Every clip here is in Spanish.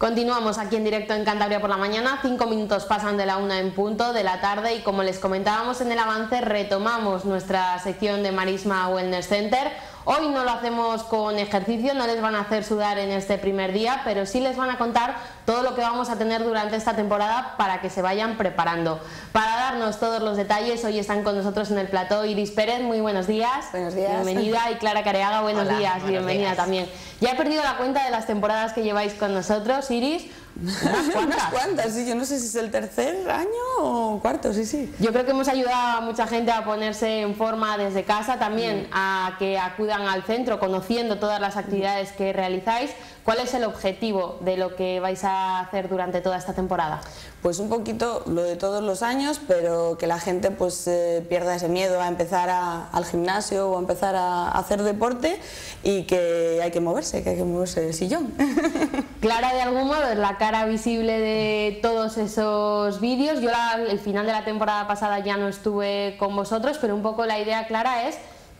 Continuamos aquí en directo en Cantabria por la mañana, cinco minutos pasan de la una en punto de la tarde y como les comentábamos en el avance retomamos nuestra sección de Marisma Wellness Center. Hoy no lo hacemos con ejercicio, no les van a hacer sudar en este primer día, pero sí les van a contar todo lo que vamos a tener durante esta temporada para que se vayan preparando. Para darnos todos los detalles, hoy están con nosotros en el plató Iris Pérez, muy buenos días. Buenos días. Bienvenida y Clara Careaga, buenos días, bienvenida también. Ya he perdido la cuenta de las temporadas que lleváis con nosotros, Iris. Unas cuantas, sí, yo no sé si es el tercer año o cuarto, sí, sí. Yo creo que hemos ayudado a mucha gente a ponerse en forma desde casa, también mm. a que acudan al centro conociendo todas las actividades que realizáis. ¿Cuál es el objetivo de lo que vais a hacer durante toda esta temporada? Pues un poquito lo de todos los años, pero que la gente pues eh, pierda ese miedo a empezar al gimnasio o a empezar a, hacer deporte y que hay que moverse, que hay que moverse del sillón. Clara, de algún modo, es la cara visible de todos esos vídeos. Yo el final de la temporada pasada ya no estuve con vosotros, pero un poco la idea clara es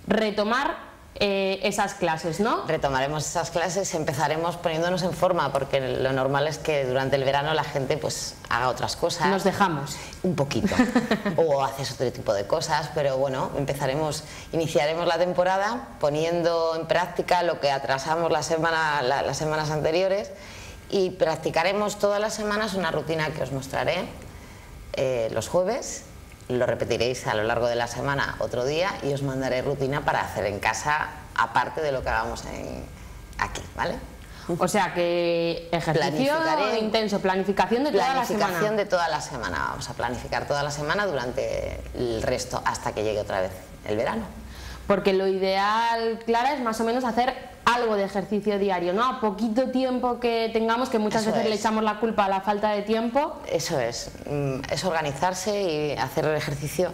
retomar eh, esas clases, ¿no? Retomaremos esas clases, empezaremos poniéndonos en forma, porque lo normal es que durante el verano la gente pues haga otras cosas. Nos dejamos. Un poquito. o haces otro tipo de cosas, pero bueno, empezaremos, iniciaremos la temporada poniendo en práctica lo que atrasamos la semana, las semanas anteriores y practicaremos todas las semanas una rutina que os mostraré eh, los jueves lo repetiréis a lo largo de la semana otro día y os mandaré rutina para hacer en casa aparte de lo que hagamos aquí, ¿vale? O sea que ejercicio intenso, planificación de toda la semana. Planificación de toda la semana. Vamos a planificar toda la semana durante el resto hasta que llegue otra vez el verano. Porque lo ideal, Clara, es más o menos hacer algo de ejercicio diario, ¿no? A poquito tiempo que tengamos, que muchas veces le echamos la culpa a la falta de tiempo. Eso es, mm, es organizarse y hacer el ejercicio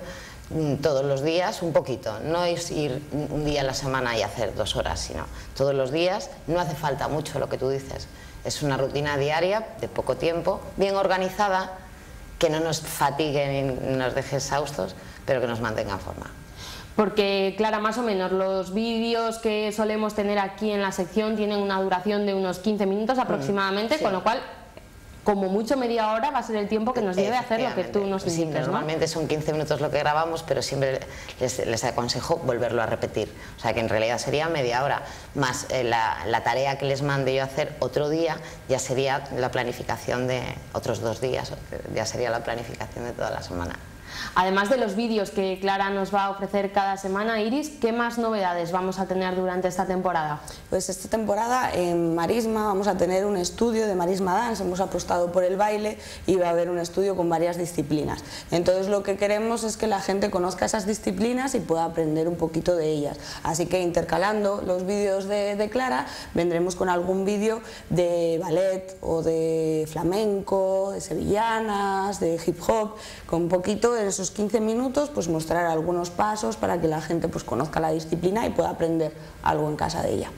mm, todos los días un poquito, no es ir un día a la semana y hacer dos horas, sino todos los días, no hace falta mucho lo que tú dices, es una rutina diaria de poco tiempo, bien organizada, que no nos fatigue ni nos deje exhaustos, pero que nos mantenga en forma. Porque, Clara, más o menos los vídeos que solemos tener aquí en la sección tienen una duración de unos 15 minutos aproximadamente, con lo cual como mucho media hora va a ser el tiempo que nos lleve a hacer lo que tú nos indiques, Normalmente son 15 minutos lo que grabamos, pero siempre les, aconsejo volverlo a repetir. O sea que en realidad sería media hora, más eh, la, la, tarea que les mande yo a hacer otro día, ya sería la planificación de otros dos días, ya sería la planificación de toda la semana. Además de los vídeos que Clara nos va a ofrecer cada semana, Iris, ¿qué más novedades vamos a tener durante esta temporada? Pues esta temporada en Marisma vamos a tener un estudio de Marisma Dance, hemos apostado por el baile y va a haber un estudio con varias disciplinas. Entonces lo que queremos es que la gente conozca esas disciplinas y pueda aprender un poquito de ellas. Así que intercalando los vídeos de, de Clara, vendremos con algún vídeo de ballet o de flamenco, de sevillanas, de hip hop, con un poquito de esos 15 minutos pues mostrar algunos pasos para que la gente pues conozca la disciplina y pueda aprender algo en casa de ella.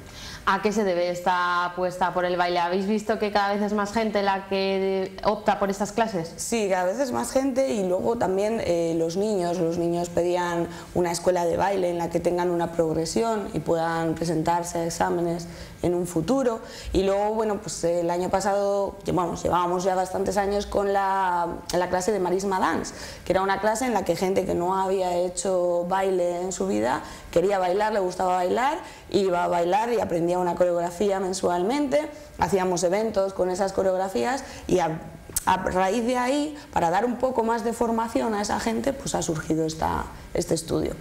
¿A qué se debe esta apuesta por el baile? ¿Habéis visto que cada vez es más gente la que opta por estas clases? Sí, cada vez es más gente y luego también eh, los niños. Los niños pedían una escuela de baile en la que tengan una progresión y puedan presentarse a exámenes en un futuro. Y luego, bueno, pues el año pasado, vamos, llevábamos ya bastantes años con la, la clase de Marisma Dance, que era una clase en la que gente que no había hecho baile en su vida quería bailar, le gustaba bailar, iba a bailar y aprendía una coreografía mensualmente, hacíamos eventos con esas coreografías y a, raíz de ahí, para dar un poco más de formación a esa gente, pues ha surgido esta, este estudio.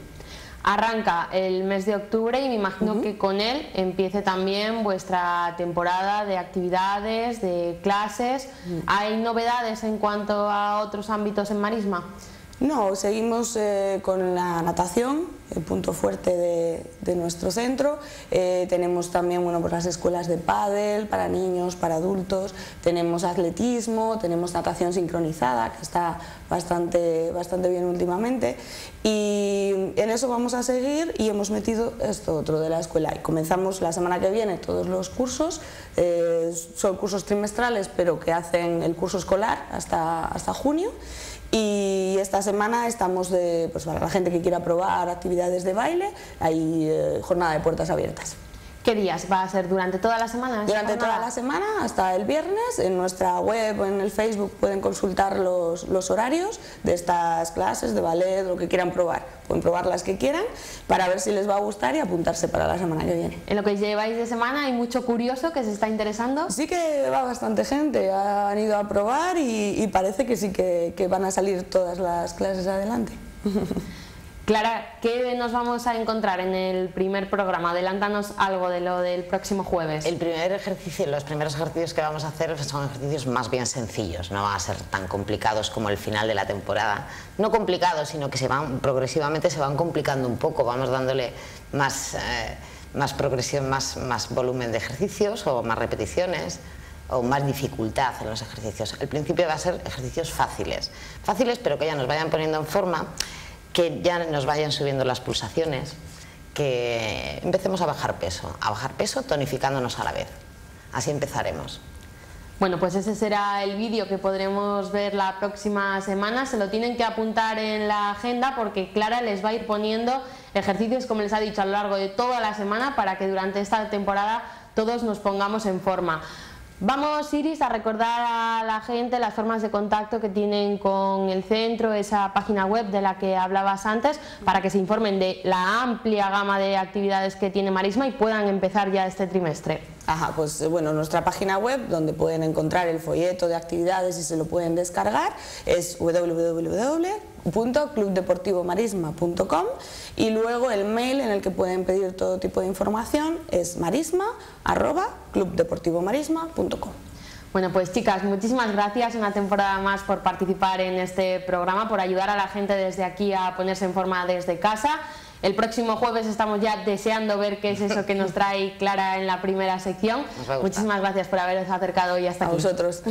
Arranca el mes de octubre y me imagino que con él empiece también vuestra temporada de actividades, de clases. ¿Hay novedades en cuanto a otros ámbitos en Marisma? No, seguimos eh, con la natación, el punto fuerte de, nuestro centro. Eh, tenemos también bueno, pues las escuelas de pádel para niños, para adultos. Tenemos atletismo, tenemos natación sincronizada, que está bastante, bastante bien últimamente. Y en eso vamos a seguir y hemos metido esto otro de la escuela. Y comenzamos la semana que viene todos los cursos. Eh, son cursos trimestrales, pero que hacen el curso escolar hasta, hasta junio. Y esta semana estamos de, pues para la gente que quiera probar actividades de baile, hay eh, jornada de puertas abiertas. ¿Qué días va a ser? ¿Durante toda la semana? Durante toda la semana hasta el viernes. En nuestra web o en el Facebook pueden consultar los, los horarios de estas clases de ballet, lo que quieran probar. Pueden probar las que quieran para ver si les va a gustar y apuntarse para la semana que viene. En lo que lleváis de semana hay mucho curioso que se está interesando. Sí que va bastante gente, han ido a probar y, parece que sí que, que van a salir todas las clases adelante. Clara, ¿qué nos vamos a encontrar en el primer programa? Adelántanos algo de lo del próximo jueves. El primer ejercicio, los primeros ejercicios que vamos a hacer son ejercicios más bien sencillos, no van a ser tan complicados como el final de la temporada. No complicados, sino que se van progresivamente se van complicando un poco, vamos dándole más, eh, más progresión, más, más volumen de ejercicios o más repeticiones o más dificultad en los ejercicios. El principio va a ser ejercicios fáciles, fáciles pero que ya nos vayan poniendo en forma que ya nos vayan subiendo las pulsaciones, que empecemos a bajar peso, a bajar peso tonificándonos a la vez. Así empezaremos. Bueno, pues ese será el vídeo que podremos ver la próxima semana. Se lo tienen que apuntar en la agenda porque Clara les va a ir poniendo ejercicios, como les ha dicho, a lo largo de toda la semana para que durante esta temporada todos nos pongamos en forma. Vamos, Iris, a recordar a la gente las formas de contacto que tienen con el centro, esa página web de la que hablabas antes, para que se informen de la amplia gama de actividades que tiene Marisma y puedan empezar ya este trimestre. Ajá, pues bueno, nuestra página web donde pueden encontrar el folleto de actividades y se lo pueden descargar es www.clubdeportivomarisma.com y luego el mail en el que pueden pedir todo tipo de información es marisma@clubdeportivomarisma.com. Bueno, pues chicas, muchísimas gracias una temporada más por participar en este programa, por ayudar a la gente desde aquí a ponerse en forma desde casa. El próximo jueves estamos ya deseando ver qué es eso que nos trae Clara en la primera sección. Muchísimas gracias por haberos acercado hoy hasta aquí. A vosotros.